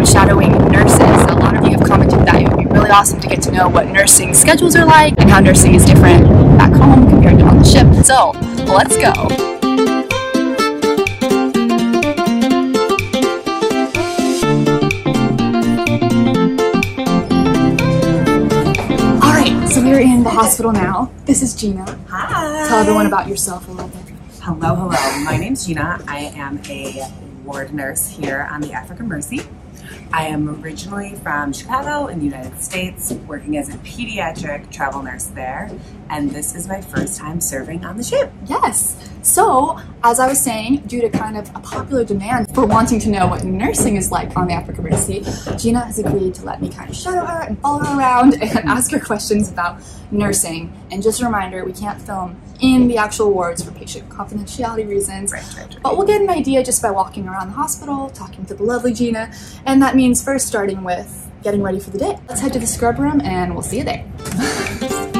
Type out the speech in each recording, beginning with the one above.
time shadowing nurses. A lot of you have commented that it would be really awesome to get to know what nursing schedules are like and how nursing is different back home compared to on the ship. So let's go. We're in the hospital now. This is Gina. Hi. Tell everyone about yourself a little bit. Hello, hello. My name's Gina. I am a ward nurse here on the Africa Mercy. I am originally from Chicago in the United States, working as a pediatric travel nurse there, and this is my first time serving on the ship. Yes. So, as I was saying, due to kind of a popular demand for wanting to know what nursing is like on the Africa Mercy, Gina has agreed to let me kind of shadow her and follow her around and ask her questions about nursing. And just a reminder, we can't film in the actual wards for patient confidentiality reasons. Right, right, right. But we'll get an idea just by walking around the hospital, talking to the lovely Gina, and that means first starting with getting ready for the day. Let's head to the scrub room and we'll see you there.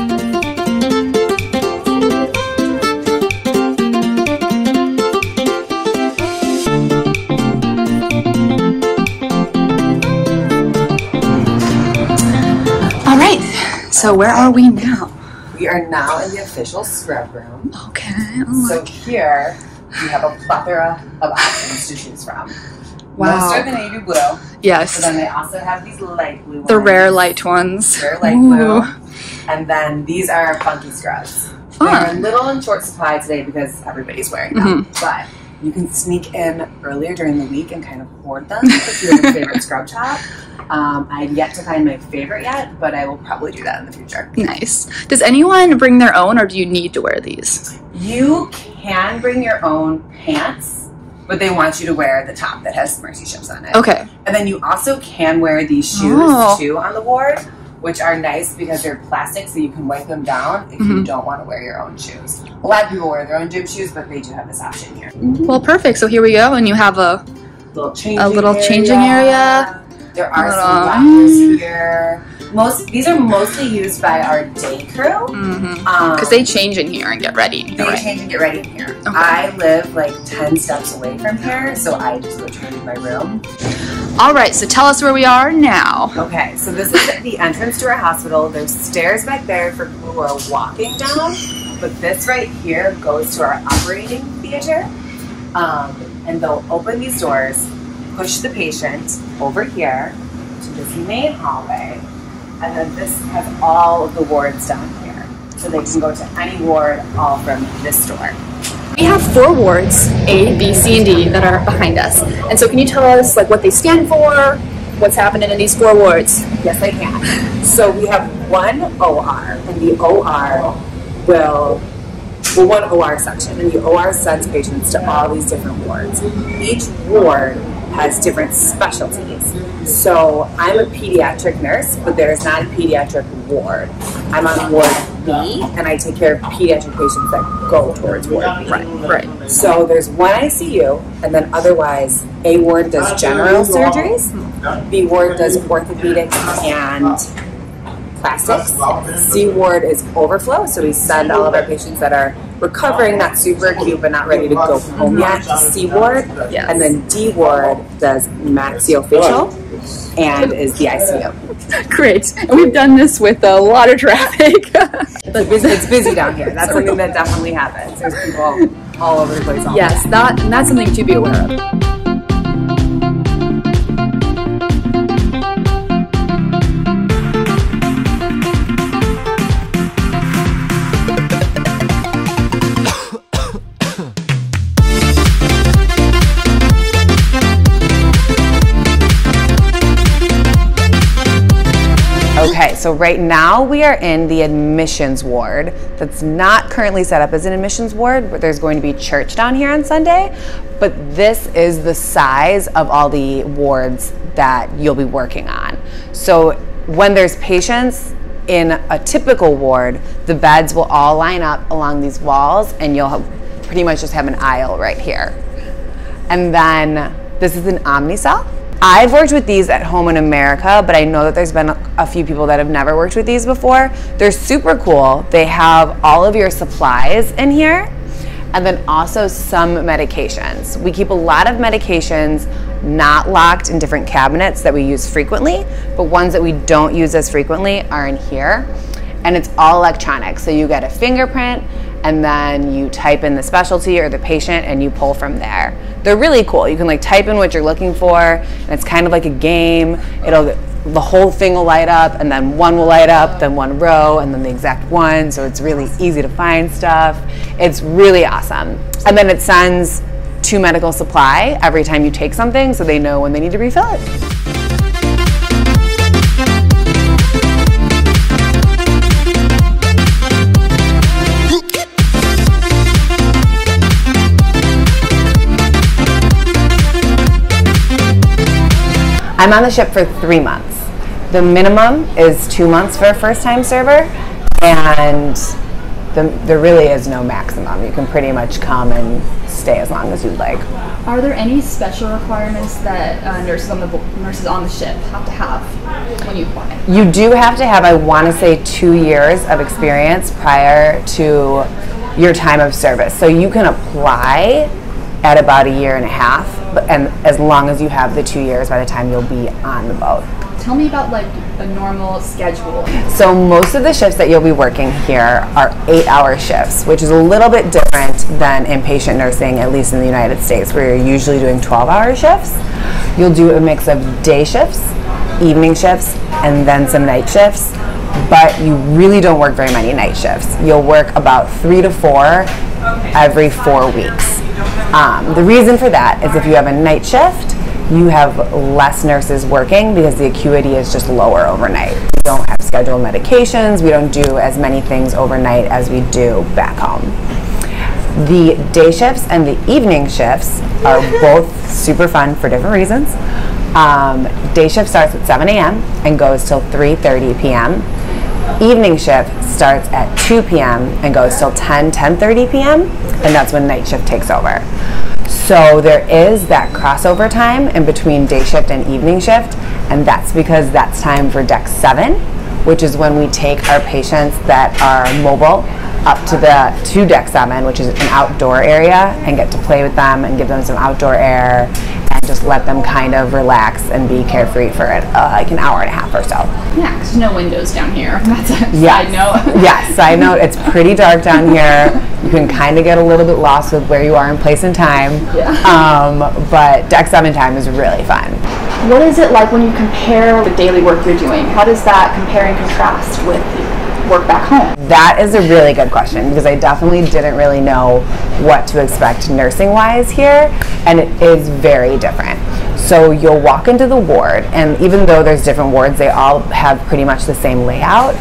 All right, so where are we now? We are now in the official scrub room. Okay, oh So here we have a plethora of options to choose from. Wow. Most are the navy blue, but yes, then they also have these light blue the rare light ones. Rare light Ooh. blue. And then these are funky scrubs. Fun. They're a little in short supply today because everybody's wearing them. Mm-hmm. But you can sneak in earlier during the week and kind of hoard them if you have a favorite scrub top. Um, I've yet to find my favorite yet, but I will probably do that in the future. Nice. Does anyone bring their own, or do you need to wear these? You can bring your own pants, but they want you to wear the top that has Mercy ships on it. Okay. And then you also can wear these shoes Oh. too on the ward, which are nice because they're plastic, so you can wipe them down if you Mhm. don't want to wear your own shoes. A lot of people wear their own gym shoes, but they do have this option here. Well, perfect. So here we go, and you have a Little changing A little area. changing area. There are Little- some lockers here. Most these are mostly used by our day crew. because Um, they change in here and get ready. They Right. change and get ready in here. Okay. I live like 10 steps away from here, so I just go change in my room. All right. So tell us where we are now. Okay, so this is the entrance to our hospital. There's stairs back there for people who are walking down, but this right here goes to our operating theater. Um, and they'll open these doors, push the patient over here to this main hallway, and then this has all of the wards down here. So they can go to any ward all from this door. We have four wards, A, B, C, and D, that are behind us. And so, can you tell us like what they stand for? What's happening in these four wards? Yes, I can. So we have one OR, and the OR will, well, one OR section, and the OR sends patients to all these different wards. Each ward has different specialties. So I'm a pediatric nurse, but there is not a pediatric ward. I'm on Ward B, and I take care of pediatric patients that go towards Ward B. Right, right. So there's one ICU, and then otherwise, A ward does general surgeries, B ward does orthopedics and plastics. C ward is overflow, so we send all of our patients that are recovering, not super acute, but not ready to go home yet, to C ward. Yes. And then D ward does maxillofacial and is the ICU. Great. And we've done this with a lot of traffic. It's busy, it's busy down here. That's something that definitely happens. There's people all over the place. Yes, that and that's something to be aware of. So right now we are in the admissions ward that's not currently set up as an admissions ward, but there's going to be church down here on Sunday. But this is the size of all the wards that you'll be working on. So when there's patients in a typical ward, the beds will all line up along these walls and you'll have, pretty much just have an aisle right here. And then this is an Omnicell. I've worked with these at home in America, but I know that there's been a, few people that have never worked with these before. They're super cool. They have all of your supplies in here and then also some medications. We keep a lot of medications not locked in different cabinets that we use frequently, but ones that we don't use as frequently are in here. And it's all electronic. So you get a fingerprint and then you type in the specialty or the patient and you pull from there. They're really cool. You can like type in what you're looking for and it's kind of like a game. It'll the whole thing will light up and then one will light up, then one row and then the exact one. So it's really easy to find stuff. It's really awesome. And then it sends to medical supply every time you take something so they know when they need to refill it. I'm on the ship for three months. The minimum is two months for a first time server, and the, there really is no maximum. You can pretty much come and stay as long as you'd like. Are there any special requirements that uh, nurses on the nurses on the ship have to have when you apply? You do have to have, I want to say, two years of experience prior to your time of service. So you can apply at about a year and a half, but, and as long as you have the two years by the time you'll be on the boat. Tell me about like a normal schedule. So most of the shifts that you'll be working here are eight-hour shifts, which is a little bit different than inpatient nursing, at least in the United States, where you're usually doing 12-hour shifts. You'll do a mix of day shifts, evening shifts, and then some night shifts. But you really don't work very many night shifts. You'll work about three to four every four weeks. Um, the reason for that is if you have a night shift, you have less nurses working because the acuity is just lower overnight. We don't have scheduled medications, we don't do as many things overnight as we do back home. The day shifts and the evening shifts are both super fun for different reasons. Um, day shift starts at 7 a.m. and goes till 3:30 p.m. Evening shift starts at 2 p.m. and goes till 10, 10:30 p.m. and that's when night shift takes over. So there is that crossover time in between day shift and evening shift, and that's because that's time for deck 7, which is when we take our patients that are mobile up to the to deck 7, which is an outdoor area, and get to play with them and give them some outdoor air just let them kind of relax and be carefree for uh, like an hour and a half or so. Yeah, there's no windows down here. That's a yes. side note. yes, side note. It's pretty dark down here. You can kind of get a little bit lost with where you are in place and time. Yeah. Um, but deck seven time is really fun. What is it like when you compare the daily work you're doing? How does that compare and contrast with work back home? That is a really good question because I definitely didn't really know what to expect nursing wise here, and it is very different. So you'll walk into the ward, and even though there's different wards, they all have pretty much the same layout.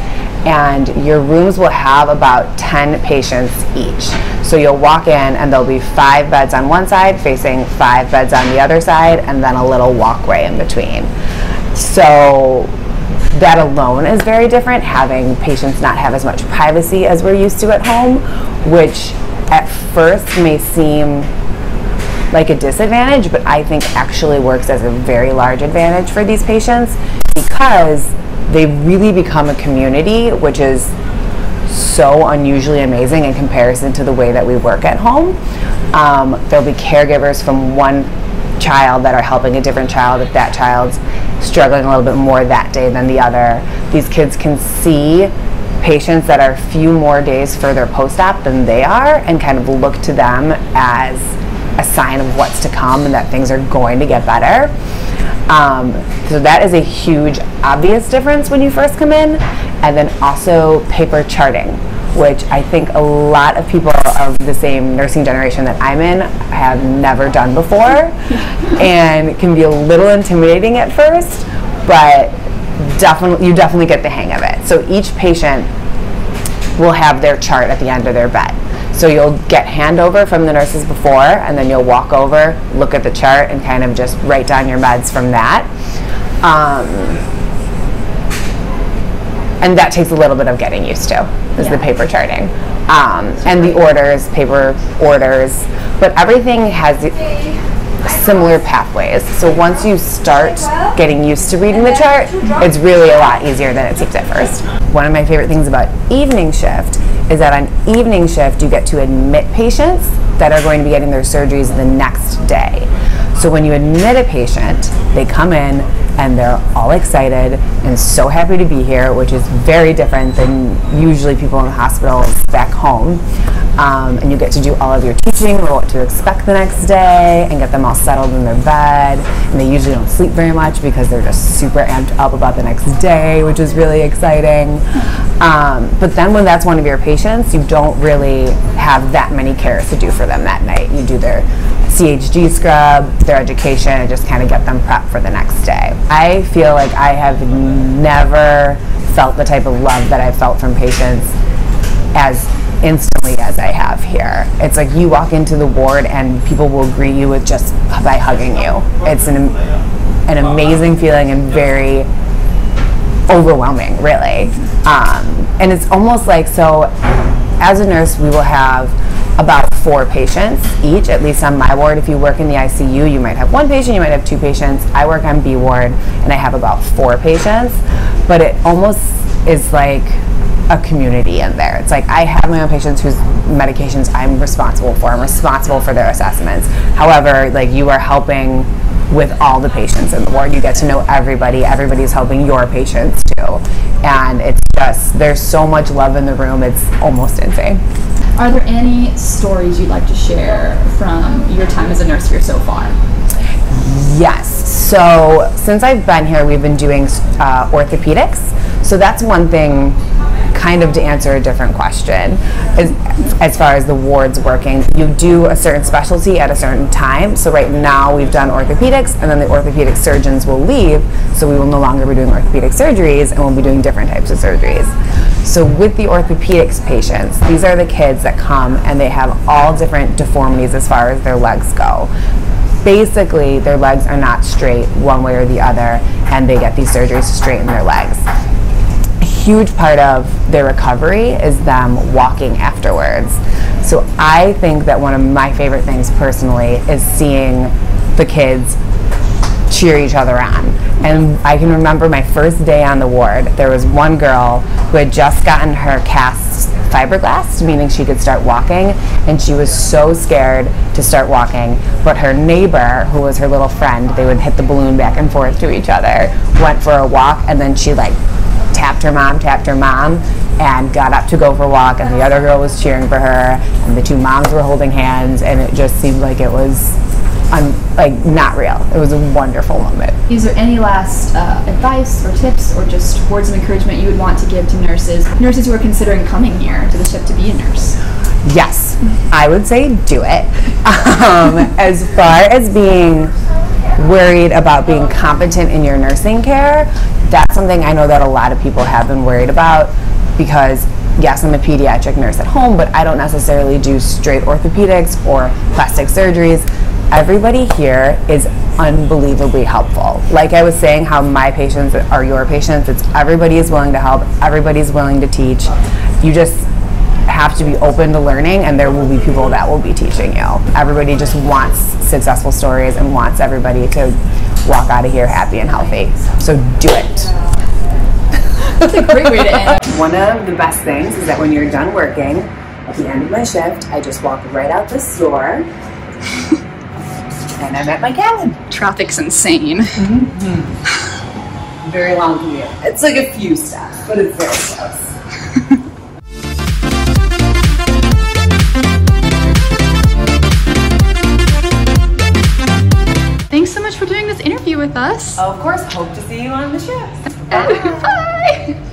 And your rooms will have about 10 patients each. So you'll walk in, and there'll be five beds on one side, facing five beds on the other side, and then a little walkway in between. So that alone is very different, having patients not have as much privacy as we're used to at home, which at first may seem like a disadvantage, but I think actually works as a very large advantage for these patients because they really become a community, which is so unusually amazing in comparison to the way that we work at home. Um, there'll be caregivers from one child that are helping a different child if that child's struggling a little bit more that day than the other. These kids can see patients that are a few more days further post-op than they are and kind of look to them as a sign of what's to come and that things are going to get better. Um, so that is a huge obvious difference when you first come in. And then also paper charting which I think a lot of people of the same nursing generation that I'm in have never done before and can be a little intimidating at first, but definitely you definitely get the hang of it. So each patient will have their chart at the end of their bed. So you'll get handover from the nurses before and then you'll walk over, look at the chart and kind of just write down your meds from that. Um, and that takes a little bit of getting used to is yeah. the paper charting. Um, and the orders paper orders. But everything has similar pathways. So once you start getting used to reading the chart it's really a lot easier than it seems at first. One of my favorite things about evening shift is that on evening shift you get to admit patients that are going to be getting their surgeries the next day. So when you admit a patient, they come in and they're all excited and so happy to be here, which is very different than usually people in the hospitals back home. Um, and you get to do all of your teaching or what to expect the next day and get them all settled in their bed. And they usually don't sleep very much because they're just super amped up about the next day, which is really exciting. Um, but then when that's one of your patients, you don't really have that many cares to do for them that night. You do their CHG scrub, their education, and just kind of get them prepped for the next day. I feel like I have never felt the type of love that I've felt from patients as instantly as I have here. It's like you walk into the ward and people will greet you with just by hugging you. It's an an amazing feeling and very overwhelming, really. Um, and it's almost like so. As a nurse, we will have about four patients each, at least on my ward. If you work in the ICU, you might have one patient, you might have two patients. I work on B ward and I have about four patients, but it almost is like a community in there. It's like I have my own patients whose medications I'm responsible for. I'm responsible for their assessments. However, like you are helping with all the patients in the ward. You get to know everybody. Everybody's helping your patients too. And it's just, there's so much love in the room. It's almost insane. Are there any stories you'd like to share from your time as a nurse here so far? Yes. So since I've been here, we've been doing uh, orthopedics. So that's one thing kind of to answer a different question as, as far as the wards working. You do a certain specialty at a certain time. So right now we've done orthopedics and then the orthopedic surgeons will leave. So we will no longer be doing orthopedic surgeries and we'll be doing different types of surgeries. So with the orthopedics patients, these are the kids that come and they have all different deformities as far as their legs go basically their legs are not straight one way or the other and they get these surgeries to straighten their legs huge part of their recovery is them walking afterwards. So I think that one of my favorite things personally is seeing the kids cheer each other on. And I can remember my first day on the ward, there was one girl who had just gotten her cast fiberglass, meaning she could start walking, and she was so scared to start walking. But her neighbor, who was her little friend, they would hit the balloon back and forth to each other, went for a walk, and then she like tapped her mom, tapped her mom, and got up to go for a walk, and the other girl was cheering for her, and the two moms were holding hands, and it just seemed like it was un- like not real. It was a wonderful moment. Is there any last uh, advice or tips or just words of encouragement you would want to give to nurses, nurses who are considering coming here to the ship to be a nurse? Yes, I would say do it. Um, as far as being worried about being competent in your nursing care, that's something I know that a lot of people have been worried about because yes, I'm a pediatric nurse at home, but I don't necessarily do straight orthopedics or plastic surgeries. Everybody here is unbelievably helpful. Like I was saying, how my patients are your patients. It's everybody is willing to help. Everybody's willing to teach. You just have to be open to learning and there will be people that will be teaching you. Everybody just wants successful stories and wants everybody to walk out of here happy and healthy. So do it. That's a great way to end. One of the best things is that when you're done working, at the end of my shift, I just walk right out the door and I'm at my cabin. Traffic's insane. Mm-hmm. Very long commute. It's like a few steps, but it's very close. Us. Of course, hope to see you on the ship. Bye.